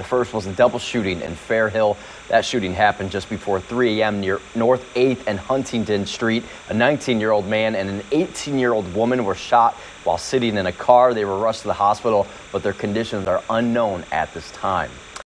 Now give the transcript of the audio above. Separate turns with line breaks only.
The first was a double shooting in Fairhill. That shooting happened just before 3 a.m. near North 8th and Huntington Street. A 19-year-old man and an 18-year-old woman were shot while sitting in a car. They were rushed to the hospital, but their conditions are unknown at this time.